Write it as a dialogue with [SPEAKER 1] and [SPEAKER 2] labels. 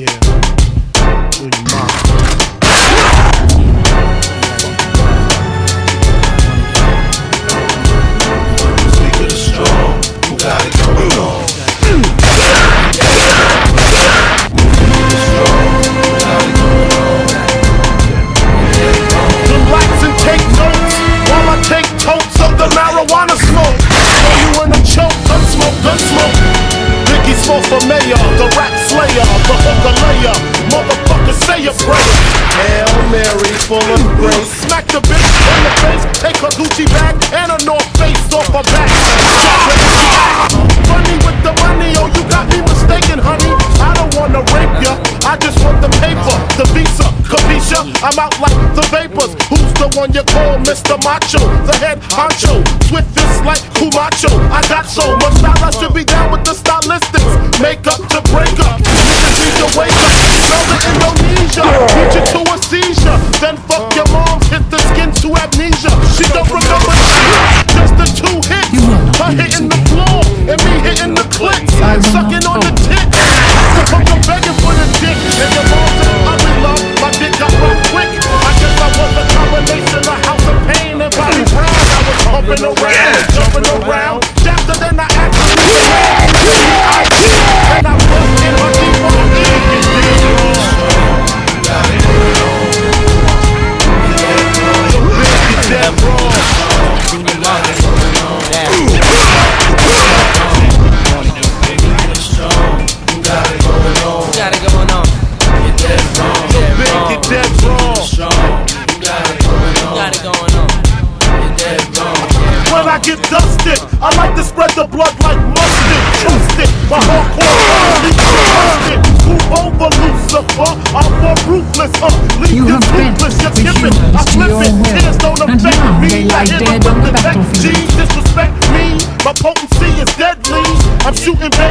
[SPEAKER 1] Yeah. For mayor, the rap slayer, the hooker layer. Motherfucker, say a prayer. Hail Mary, full of grace. Smack the bitch in the face, take her Gucci bag and a North Face off her back. Funny with the money, oh you got me mistaken, honey. I don't wanna rape ya, I just want the paper, the visa, capisha. I'm out like the vapors. Who's the one you call Mr. Macho? The head honcho, swiftest like Camacho. I got so much style, I should be I get dusted. I like to spread the blood like mustard. Trust it, my hardcore is over, Lucifer. I'm more ruthless. Leave this ruthless. Just give it. I flip it. Tears don't affect me. I hit them with the back. G, disrespect me. My potency is deadly. I'm shooting back.